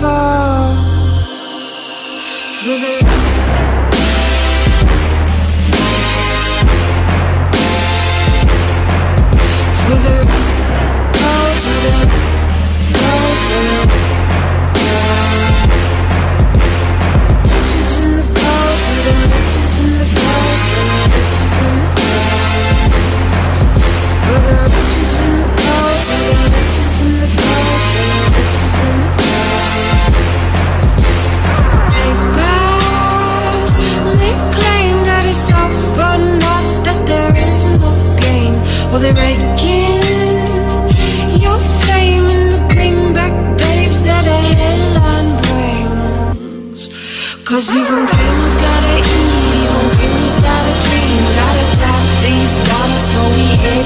fall. slowly breaking. Your fame the that a headline even kings gotta eat, even kings gotta dream Gotta tap these we hit